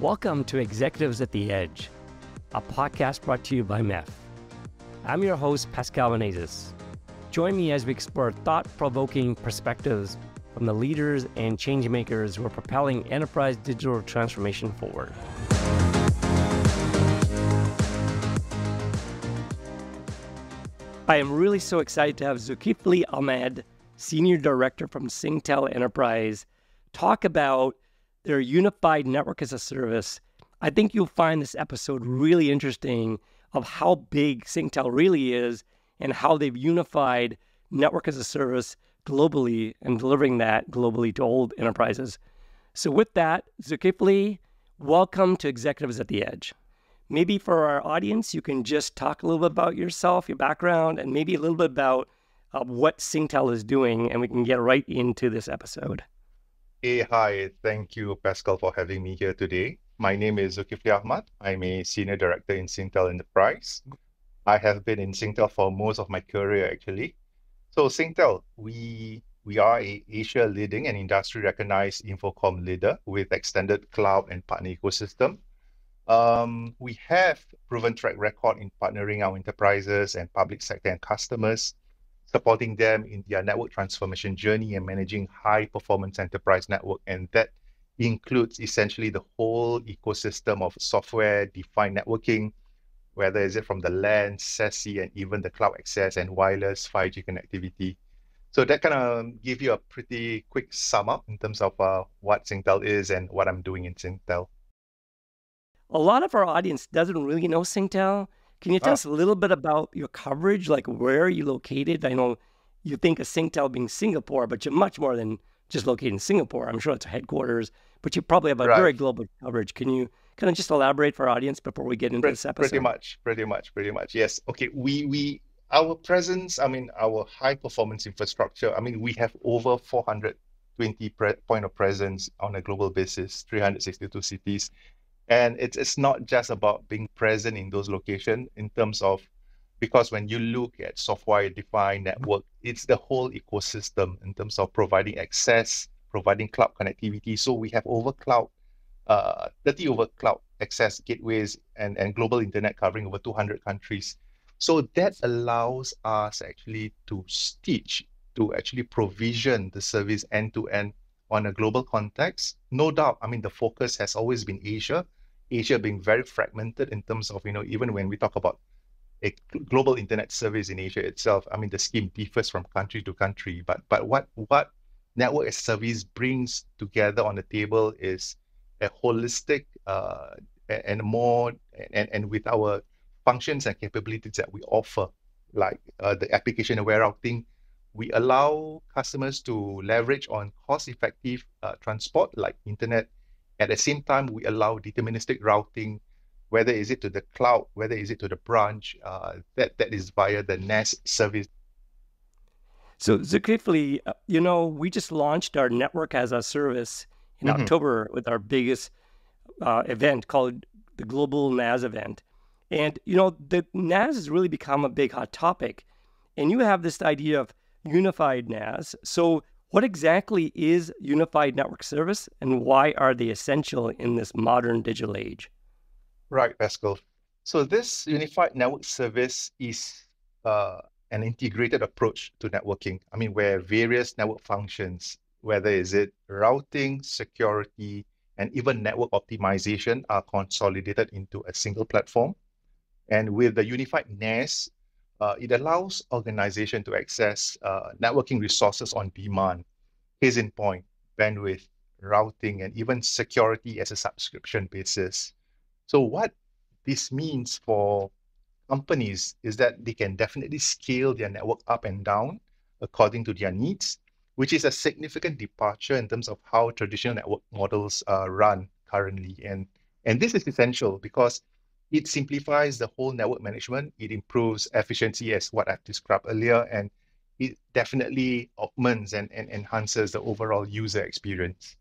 Welcome to Executives at the Edge, a podcast brought to you by MEF. I'm your host, Pascal Menezes. Join me as we explore thought provoking perspectives from the leaders and changemakers who are propelling enterprise digital transformation forward. I am really so excited to have Zulkifli Ahmad, Senior Director from Singtel Enterprise, talk about their unified network as a service. I think you'll find this episode really interesting of how big Singtel really is and how they've unified network as a service globally and delivering that globally to old enterprises. So, with that, Zulkifli, welcome to Executives at the Edge. Maybe for our audience, you can just talk a little bit about yourself, your background, and maybe a little bit about uh, what Singtel is doing, and we can get right into this episode. Hey, hi. Thank you, Pascal, for having me here today. My name is Zulkifli Ahmad. I'm a senior director in Singtel Enterprise. I have been in Singtel for most of my career, actually. So, Singtel, we we are a Asia leading and industry recognized infocom leader with extended cloud and partner ecosystem. Um, we have proven track record in partnering our enterprises and public sector and customers supporting them in their network transformation journey and managing high performance enterprise network. And that includes essentially the whole ecosystem of software defined networking, whether is it from the LAN, SASE, and even the cloud access and wireless 5G connectivity. So that kind of give you a pretty quick sum up in terms of uh, what Singtel is and what I'm doing in Singtel. A lot of our audience doesn't really know Singtel. Can you tell oh. us a little bit about your coverage? Like where are you located? I know you think of Singtel being Singapore, but you're much more than just located in Singapore. I'm sure it's a headquarters, but you probably have a right. very global coverage. Can you kind of just elaborate for our audience before we get into pretty, this episode? Pretty much, pretty much, pretty much. Yes. Okay. We we our presence. I mean, our high performance infrastructure. I mean, we have over 420 pre- point of presence on a global basis, 362 cities and it's it's not just about being present in those locations in terms of because when you look at software defined network it's the whole ecosystem in terms of providing access providing cloud connectivity. So we have over cloud uh, 30 over cloud access gateways and, and global internet covering over 200 countries. So that allows us actually to stitch to actually provision the service end to end on a global context. No doubt i mean the focus has always been asia Asia being very fragmented in terms of, you know, even when we talk about a global internet service in Asia itself, I mean, the scheme differs from country to country. But but what what network as service brings together on the table is a holistic uh, and more and, and with our functions and capabilities that we offer, like uh, the application aware routing, we allow customers to leverage on cost-effective uh, transport like internet at the same time, we allow deterministic routing, whether is it to the cloud, whether is it to the branch, uh, that, that is via the NaaS service. So Zulkifli, uh, you know, we just launched our network as a service in mm-hmm. October with our biggest uh, event called the Global NaaS event. And, you know, the NaaS has really become a big hot topic. And you have this idea of unified NaaS. So what exactly is unified network service and why are they essential in this modern digital age? Right, Pascal. So this unified network service is uh, an integrated approach to networking. I mean, where various network functions, whether is it routing, security, and even network optimization are consolidated into a single platform. And with the unified NaaS, uh, it allows organization to access uh, networking resources on demand. Case in point, bandwidth, routing, and even security as a subscription basis. So what this means for companies is that they can definitely scale their network up and down according to their needs, which is a significant departure in terms of how traditional network models are run currently. And, and this is essential because it simplifies the whole network management. It improves efficiency as what I've described earlier, and it definitely augments and, and enhances the overall user experience.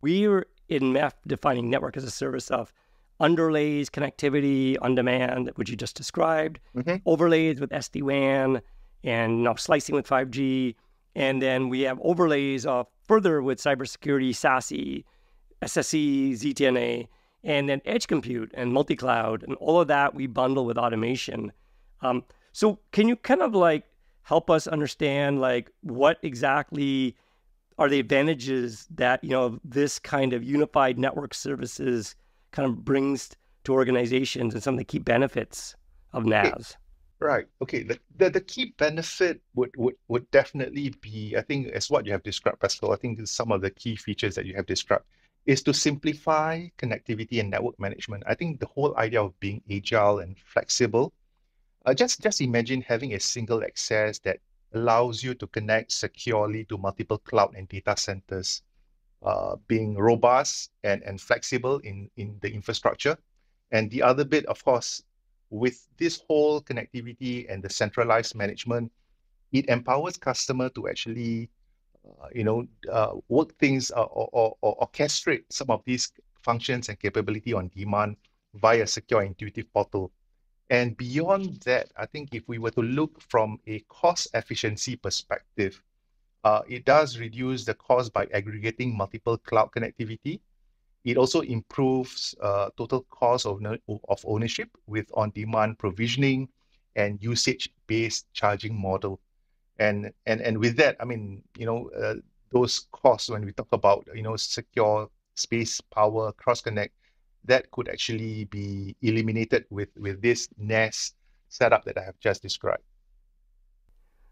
We're in MEF defining network as a service of underlays, connectivity on demand, which you just described, mm-hmm. overlays with SD WAN, and you know, slicing with 5G. And then we have overlays of further with cybersecurity, SASE, SSE, ZTNA, and then edge compute and multi cloud and all of that we bundle with automation. Um, so can you kind of like help us understand like what exactly are the advantages that you know this kind of unified network services kind of brings to organizations and some of the key benefits of NaaS? Right. Okay. The, the, the key benefit would, would would definitely be, I think, as what you have described, Pascal. I think some of the key features that you have described is to simplify connectivity and network management. I think the whole idea of being agile and flexible. Uh, just just imagine having a single access that allows you to connect securely to multiple cloud and data centers, uh, being robust and, and flexible in, in the infrastructure. And the other bit, of course, with this whole connectivity and the centralized management, it empowers customer to actually, you know, uh, work things uh, or, or, or, orchestrate some of these functions and capability on demand via secure intuitive portal. And beyond that, I think if we were to look from a cost efficiency perspective, uh, it does reduce the cost by aggregating multiple cloud connectivity. It also improves uh, total cost of, of ownership with on-demand provisioning and usage-based charging model. And, and, and with that, I mean, you know, uh, those costs when we talk about, you know, secure space, power, cross-connect, that could actually be eliminated with, with this NaaS setup that I have just described.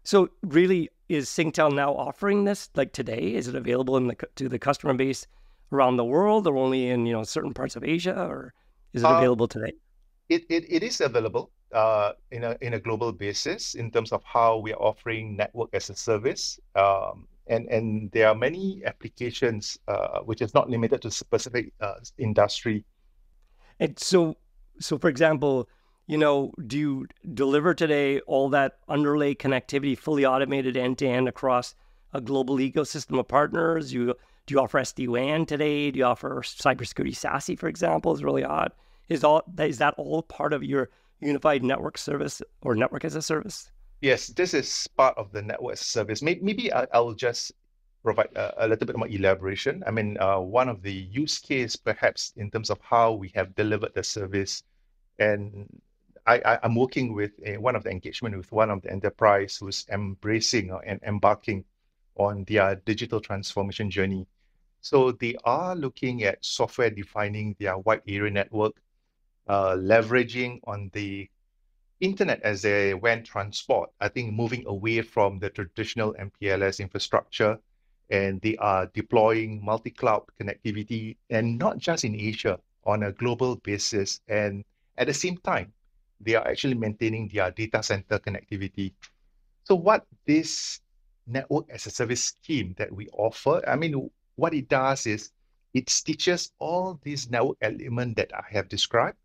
So, really, is Singtel now offering this like today? Is it available in the to the customer base around the world, or only in you know certain parts of Asia, or is it uh, available today? It, it, it is available uh, in a in a global basis in terms of how we are offering network as a service. Um, and and there are many applications uh, which is not limited to specific uh, industry and so, so for example, you know, do you deliver today all that underlay connectivity fully automated end to end across a global ecosystem of partners? You do you offer SD WAN today? Do you offer cybersecurity SASE, for example? Is really odd. Is all is that all part of your unified network service or network as a service? Yes, this is part of the network service. Maybe I'll just provide a, little bit more elaboration. I mean, uh, one of the use case perhaps in terms of how we have delivered the service, and I, am working with a, one of the engagement with one of the enterprise who's embracing and embarking on their digital transformation journey. So they are looking at software defining their wide area network, uh, leveraging on the internet as a WAN transport. I think moving away from the traditional MPLS infrastructure and they are deploying multi-cloud connectivity and not just in Asia on a global basis. And at the same time, they are actually maintaining their data center connectivity. So what this network as a service scheme that we offer, I mean, what it does is it stitches all these network elements that I have described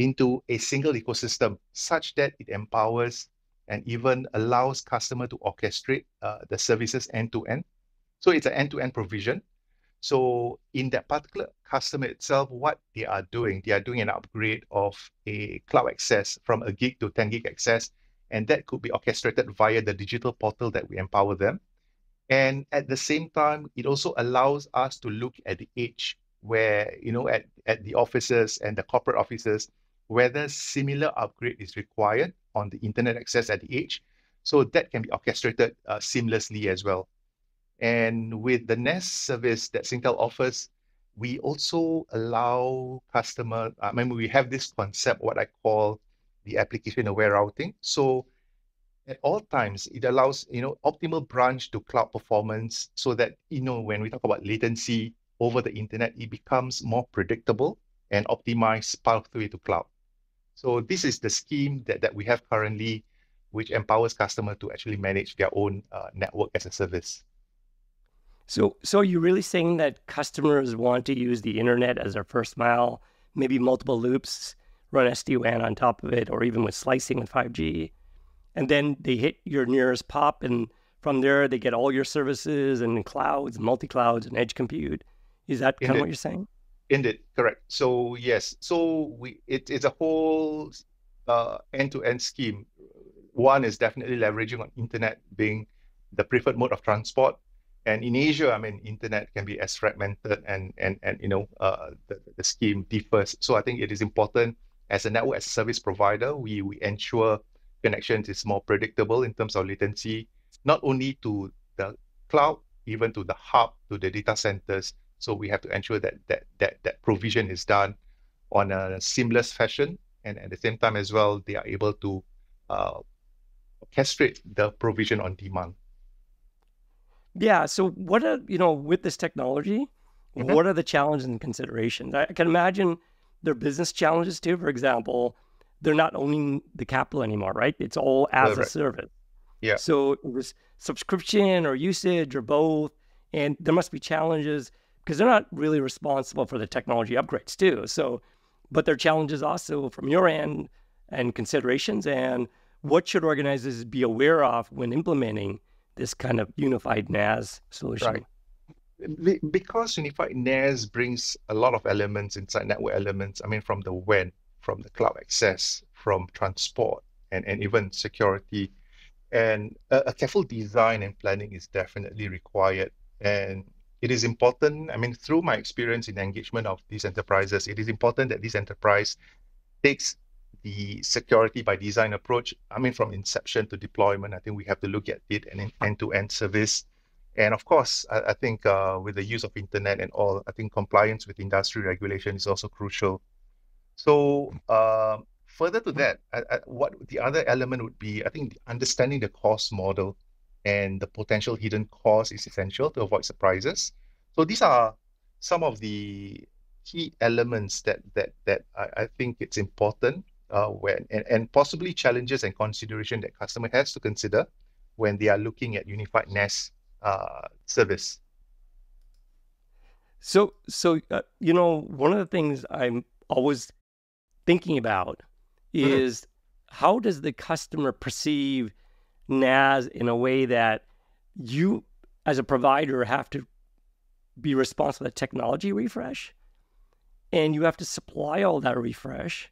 into a single ecosystem such that it empowers and even allows customer to orchestrate uh, the services end to end so it's an end-to-end provision. So in that particular customer itself, what they are doing, they are doing an upgrade of a cloud access from a gig to 10 gig access, and that could be orchestrated via the digital portal that we empower them. And at the same time, it also allows us to look at the edge where, you know, at, at the offices and the corporate offices, whether similar upgrade is required on the internet access at the edge. So that can be orchestrated uh, seamlessly as well. And with the NaaS service that Singtel offers, we also allow customer, I mean, we have this concept, what I call the application aware routing. So at all times, it allows, you know, optimal branch to cloud performance so that, you know, when we talk about latency over the internet, it becomes more predictable and optimized pathway to cloud. So this is the scheme that, that we have currently, which empowers customer to actually manage their own uh, network as a service. So, so are you really saying that customers want to use the internet as their first mile, maybe multiple loops, run SD-WAN on top of it, or even with slicing with 5G, and then they hit your nearest POP, and from there they get all your services and clouds, multi-clouds, and edge compute. Is that kind Indeed. of what you're saying? Indeed, correct. So yes, so we it is a whole uh, end-to-end scheme. One is definitely leveraging on internet being the preferred mode of transport And in Asia, I mean, internet can be as fragmented and and and you know uh, the, the scheme differs. So I think it is important as a network as a service provider, we we ensure connections is more predictable in terms of latency, not only to the cloud, even to the hub, to the data centers. So we have to ensure that that that that provision is done on a seamless fashion, and at the same time as well, they are able to uh, orchestrate the provision on demand. Yeah. So what are you know with this technology? Mm-hmm. What are the challenges and considerations? I can imagine their business challenges too. For example, they're not owning the capital anymore, right? It's all as right. a service. Yeah. So it was subscription or usage or both, and there must be challenges because they're not really responsible for the technology upgrades too. So, but there are challenges also from your end and considerations and what should organizers be aware of when implementing this kind of unified NaaS solution? Right. Because unified NaaS brings a lot of elements inside network elements. I mean, from the WAN, from the cloud access, from transport, and, and even security. And a, a careful design and planning is definitely required. And it is important. I mean, through my experience in engagement of these enterprises, it is important that this enterprise takes the security by design approach, I mean, from inception to deployment, I think we have to look at it and end-to-end service. And of course, I, I think uh, with the use of internet and all, I think compliance with industry regulation is also crucial. So uh, further to that, I, I, what the other element would be, I think understanding the cost model and the potential hidden cost is essential to avoid surprises. So these are some of the key elements that that that I, I think it's important uh, when and, and possibly challenges and consideration that customer has to consider when they are looking at unified NaaS uh, service. So, so uh, you know, one of the things I'm always thinking about mm-hmm. is mm-hmm. how does the customer perceive NaaS in a way that you, as a provider, have to be responsible for the technology refresh, and you have to supply all that refresh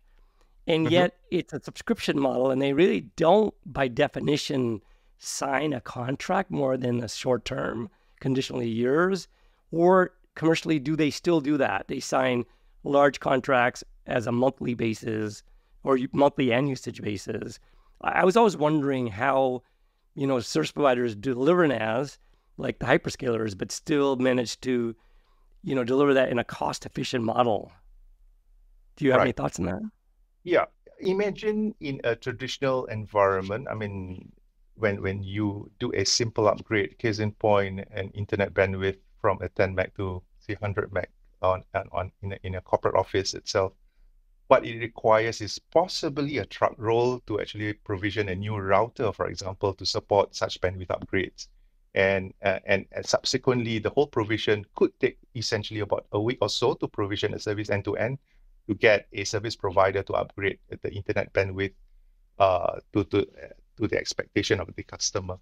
and mm-hmm. yet it's a subscription model, and they really don't, by definition, sign a contract more than a short term, conditionally years. Or commercially, do they still do that? They sign large contracts as a monthly basis or monthly and usage basis. I was always wondering how, you know, service providers deliver NaaS like the hyperscalers, but still manage to, you know, deliver that in a cost efficient model. Do you have right. any thoughts on that? Yeah, imagine in a traditional environment, I mean, when when you do a simple upgrade, case in point, an internet bandwidth from a 10 meg to 300 meg on on in a, in a corporate office itself, what it requires is possibly a truck roll to actually provision a new router, for example, to support such bandwidth upgrades. And, uh, and and subsequently, the whole provision could take essentially about a week or so to provision a service end to end to get a service provider to upgrade the internet bandwidth uh, to, to, to the expectation of the customer.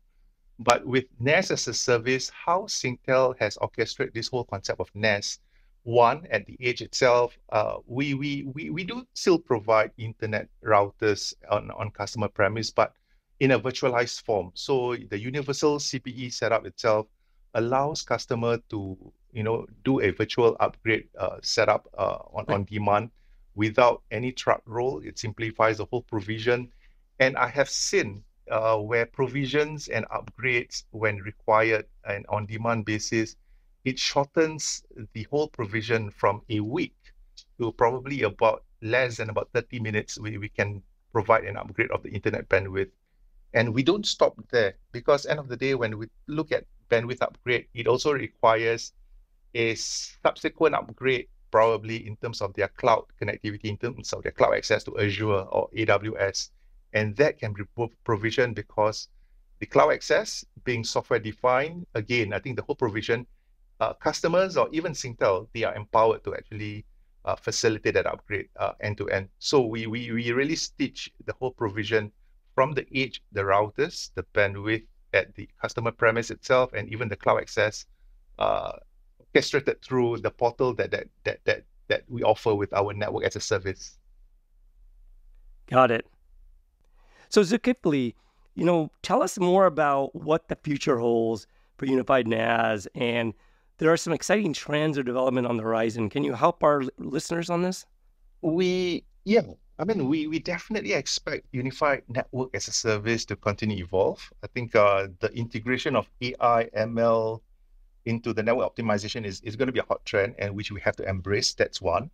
But with NaaS as a service, how Singtel has orchestrated this whole concept of NaaS, one, at the edge itself, uh, we, we, we, we do still provide internet routers on, on customer premise, but in a virtualized form. So the universal CPE setup itself allows customer to you know do a virtual upgrade uh, setup uh, on, on demand without any truck roll. It simplifies the whole provision. And I have seen uh, where provisions and upgrades, when required and on demand basis, it shortens the whole provision from a week to probably about less than about 30 minutes. We, we can provide an upgrade of the internet bandwidth. And we don't stop there because end of the day, when we look at bandwidth upgrade, it also requires a subsequent upgrade probably in terms of their cloud connectivity, in terms of their cloud access to Azure or AWS. And that can be provisioned because the cloud access being software defined, again, I think the whole provision, uh, customers or even Singtel, they are empowered to actually uh, facilitate that upgrade end to end. So we, we, we really stitch the whole provision from the edge, the routers, the bandwidth at the customer premise itself, and even the cloud access uh, orchestrated through the portal that that that that that we offer with our network as a service. Got it. So Zulkifli, you know, tell us more about what the future holds for unified NaaS, and there are some exciting trends or development on the horizon. Can you help our listeners on this? We, yeah, I mean, we, we definitely expect unified network as a service to continue evolve. I think uh, the integration of AI, ML into the network optimization is, is going to be a hot trend and which we have to embrace. That's one.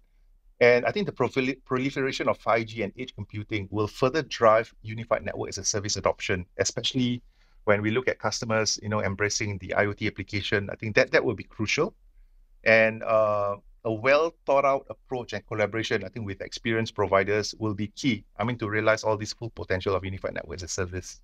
And I think the proliferation of 5G and edge computing will further drive unified network as a service adoption, especially when we look at customers, you know, embracing the IoT application. I think that that will be crucial. And uh, a well thought out approach and collaboration, I think, with experienced providers will be key. I mean, to realize all this full potential of unified network as a service.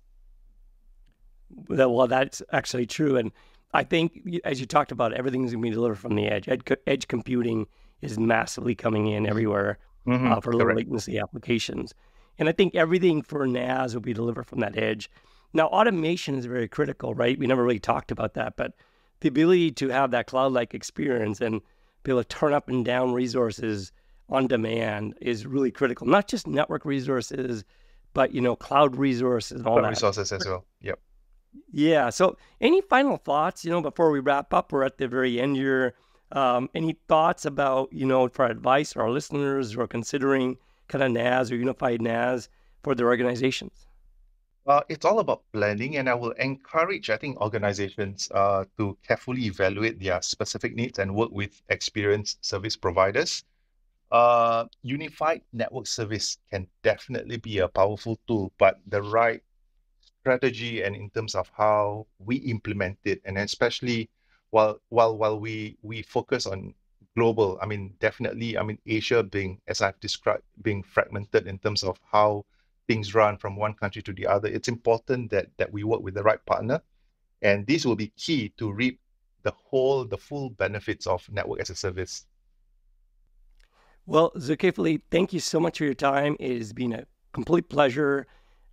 Well, that's actually true. And I think, as you talked about, everything's going to be delivered from the edge. Edge, edge computing is massively coming in everywhere mm-hmm. uh, for low latency applications. And I think everything for NaaS will be delivered from that edge. Now, automation is very critical, right? We never really talked about that, but the ability to have that cloud like experience and be able to turn up and down resources on demand is really critical. Not just network resources, but you know, cloud resources and all cloud that. Resources as well. Yep. Yeah. So, any final thoughts? You know, before we wrap up, we're at the very end here. Um, any thoughts about you know for advice for our listeners who are considering kind of NaaS or unified NaaS for their organizations? Uh, it's all about planning, and I will encourage, I think, organizations uh, to carefully evaluate their specific needs and work with experienced service providers. Uh, unified network service can definitely be a powerful tool, but the right strategy and in terms of how we implement it, and especially while while while we we focus on global, I mean, definitely, I mean, Asia being, as I've described, being fragmented in terms of how things run from one country to the other, it's important that that we work with the right partner, and this will be key to reap the whole, the full benefits of network as a service. Well, Zulkifli, thank you so much for your time. It has been a complete pleasure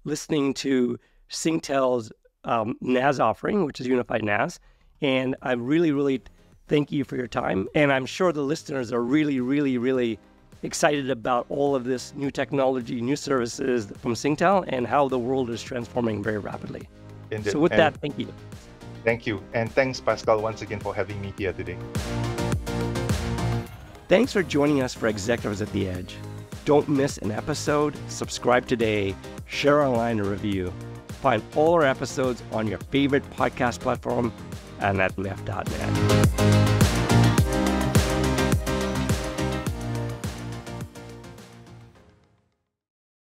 listening to Singtel's um, NaaS offering, which is Unified NaaS. And I really, really thank you for your time. And I'm sure the listeners are really, really, really excited about all of this new technology, new services from Singtel, and how the world is transforming very rapidly. Indeed. So, with and that, thank you. Thank you. And thanks, Pascal, once again for having me here today. Thanks for joining us for Executives at the Edge. Don't miss an episode. Subscribe today, share online a review. Find all our episodes on your favorite podcast platform and at mef.net.